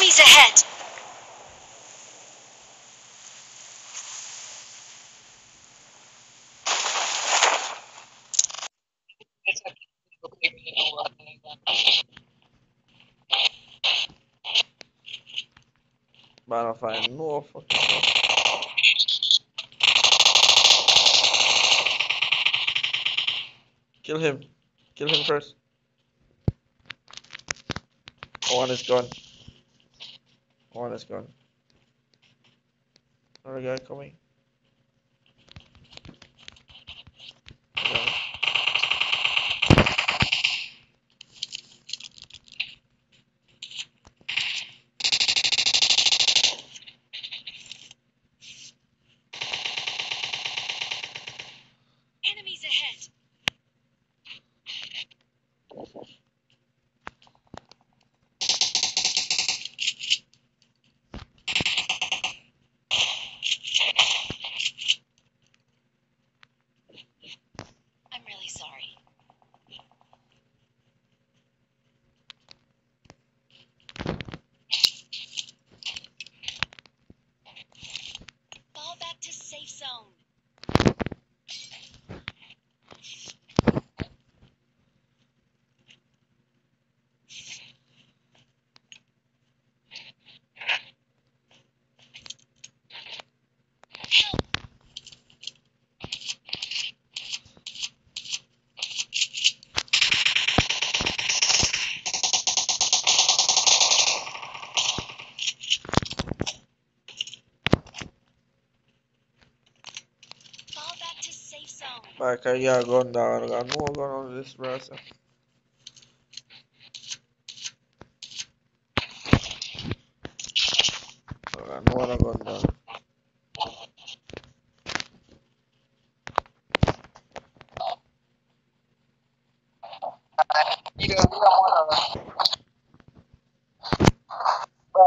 Enemies ahead! But I don't find no fucking. Kill him. Kill him first. Oh, One is gone. One is gone. Another guy coming. Back to safe zone. Like a down. I got gun on this browser. I got no other gun down. Iya, iya mau apa?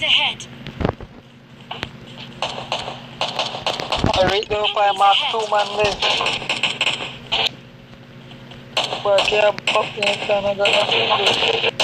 Enemies ahead! I rate them by Mark two man there. But yeah, fucking Canada.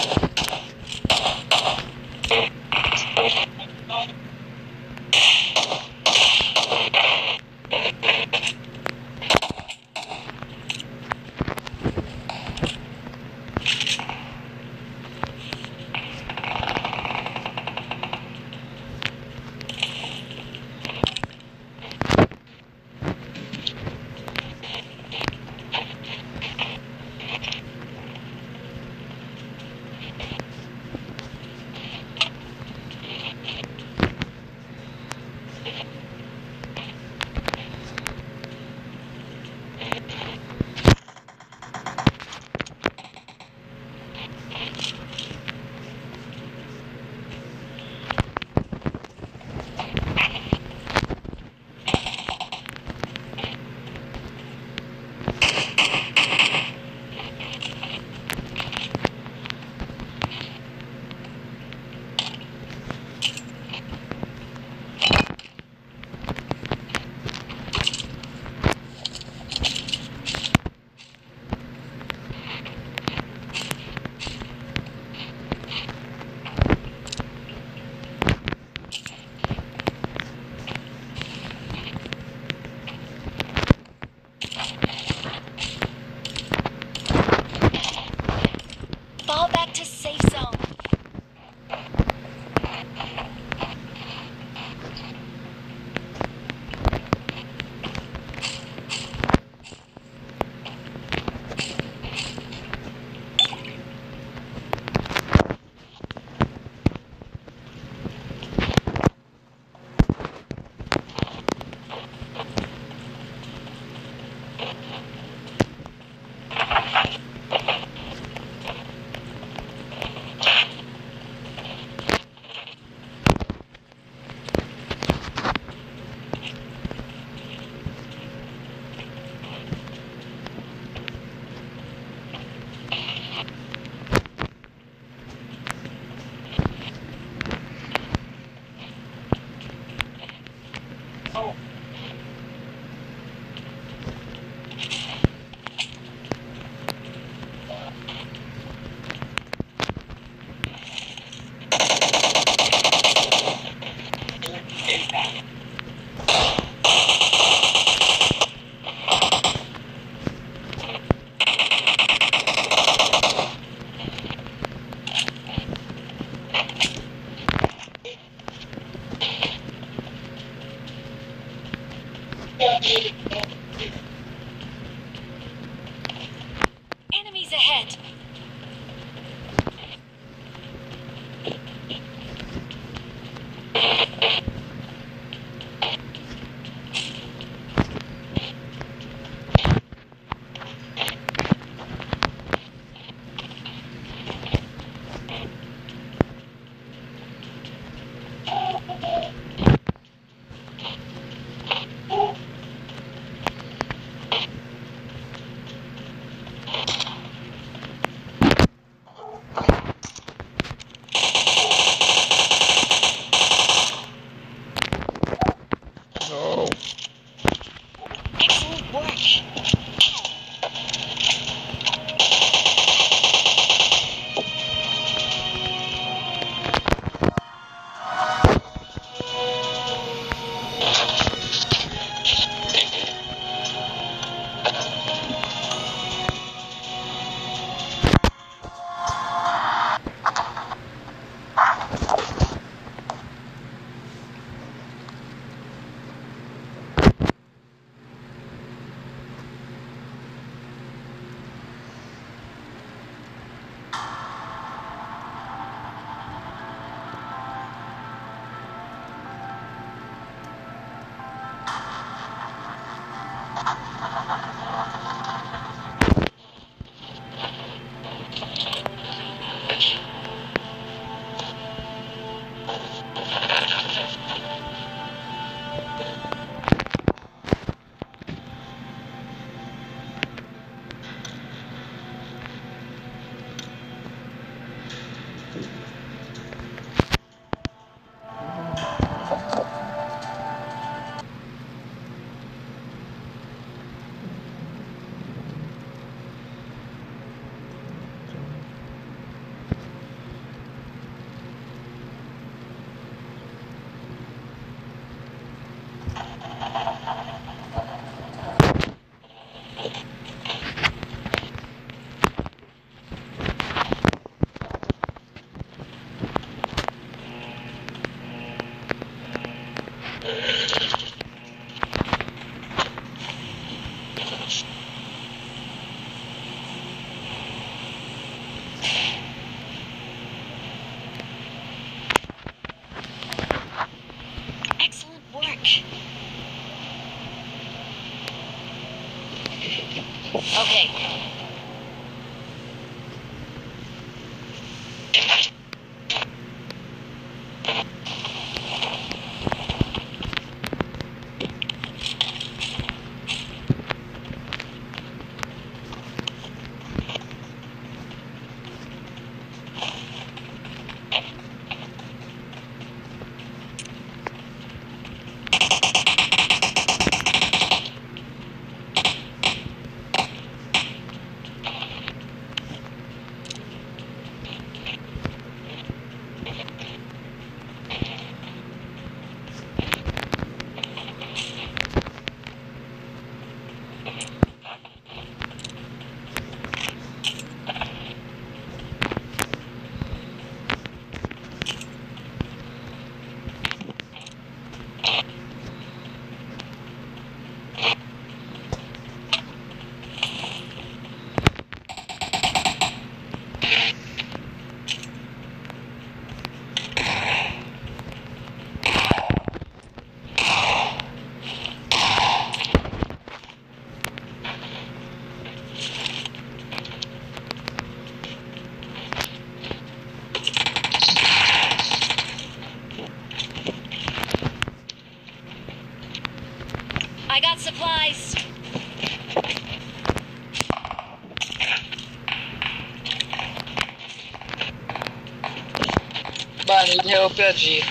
o piadinha.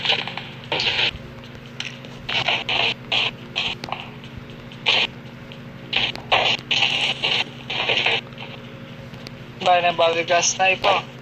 Vai né? na base gastar e pô.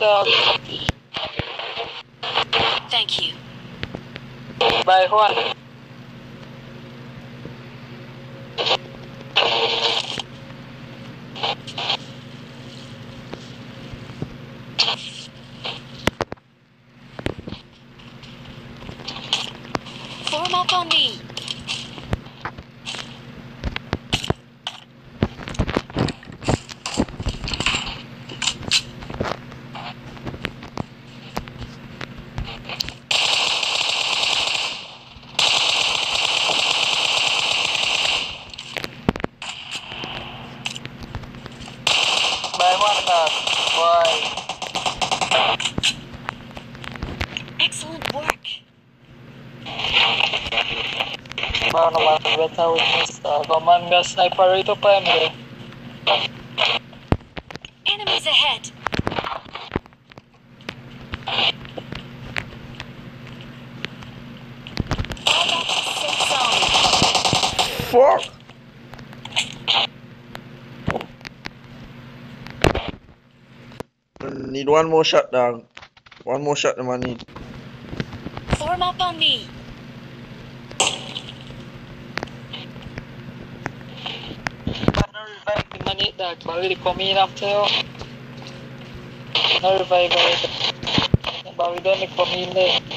Out the Thank you. by Juan. Form up on me. By Juan Excellent work. Bago naman beta witness. Uh, Command nga sniper rito pa yun. Enemies ahead. Fall back to. Fuck! Need one more shot, dog. One more shot, I need. Form up on me. Paano revive ni Manit dog? Bawili kuminap sa'yo. Na-revive ako ito. Bawi doon ni Pamila eh. Excellent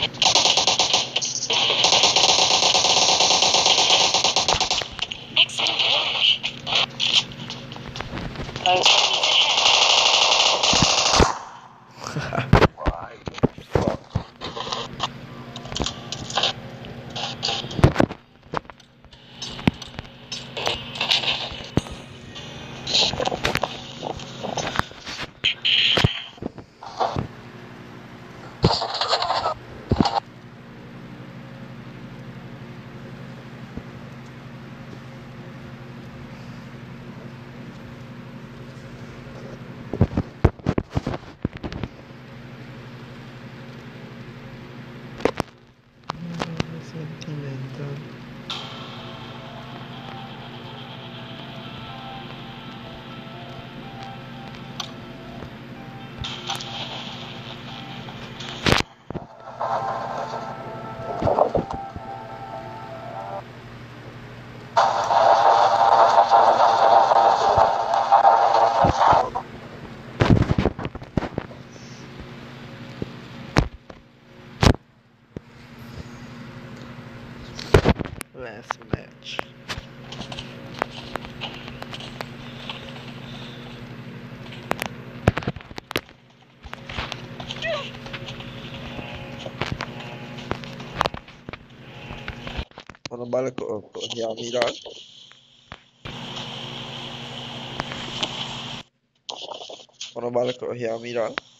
Last match. Lang. Ano bala ko Yami lang.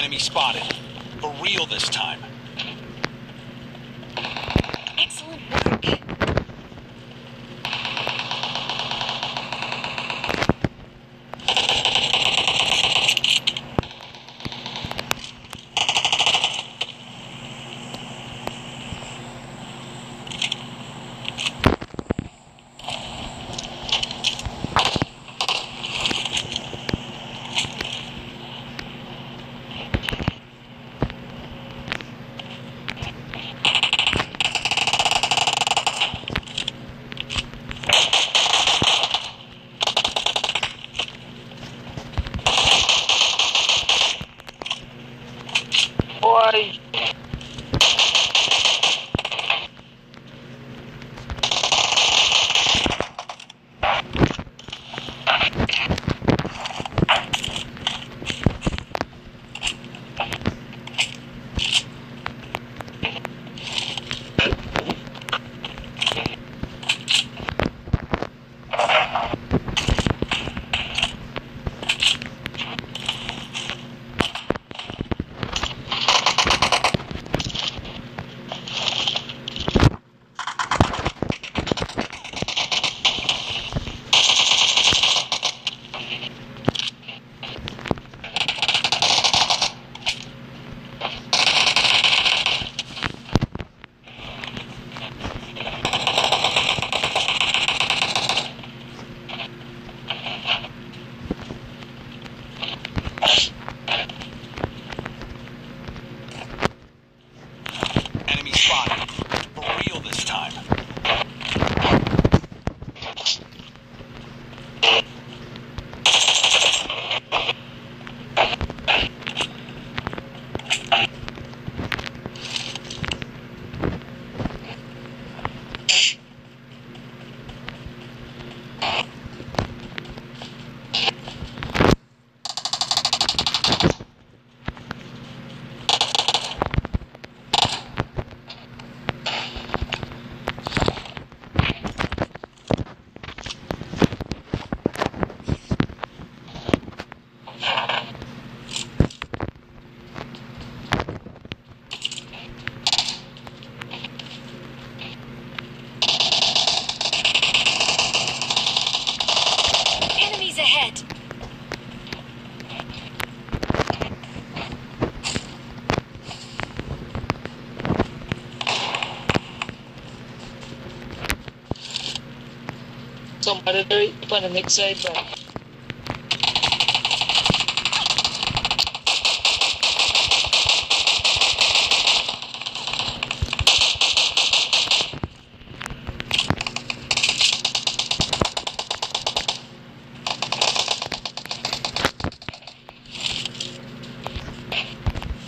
Enemy spotted. For real this time. Predator up on the next side ba?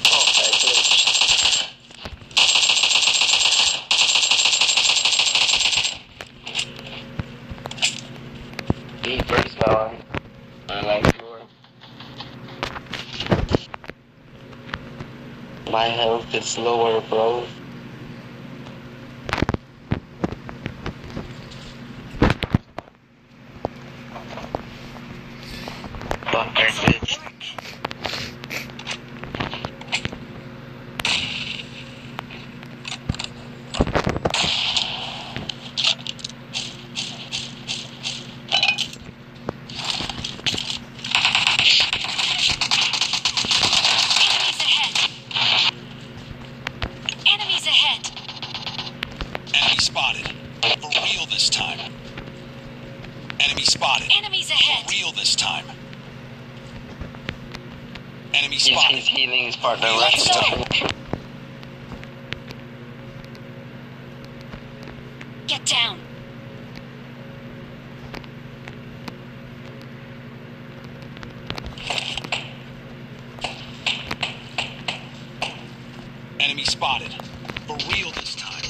Oh, sorry, Me first now. I like your. My health is lower, bro. Fuck, there's Excellent it. work. Enemies ahead. Enemies ahead. Enemy spotted. For real this time. Enemy spotted. Enemies For ahead. real this time. Enemy He's, he's spotted. healing his partner Let's right Get down. Enemy spotted. For real this time.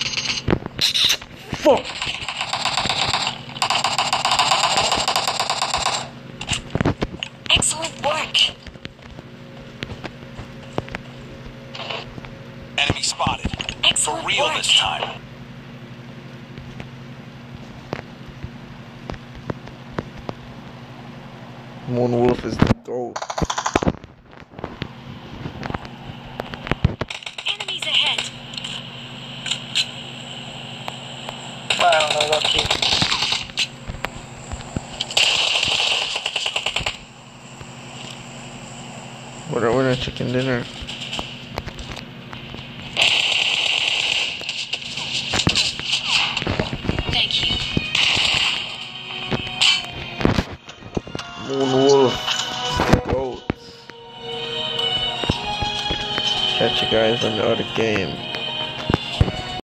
Fuck! Excellent work. Enemy spotted. For Excellent real work. this time. Moonwolf is the goat. Enemies ahead. Wow, no lucky. What are we chicken dinner? Guys on the game.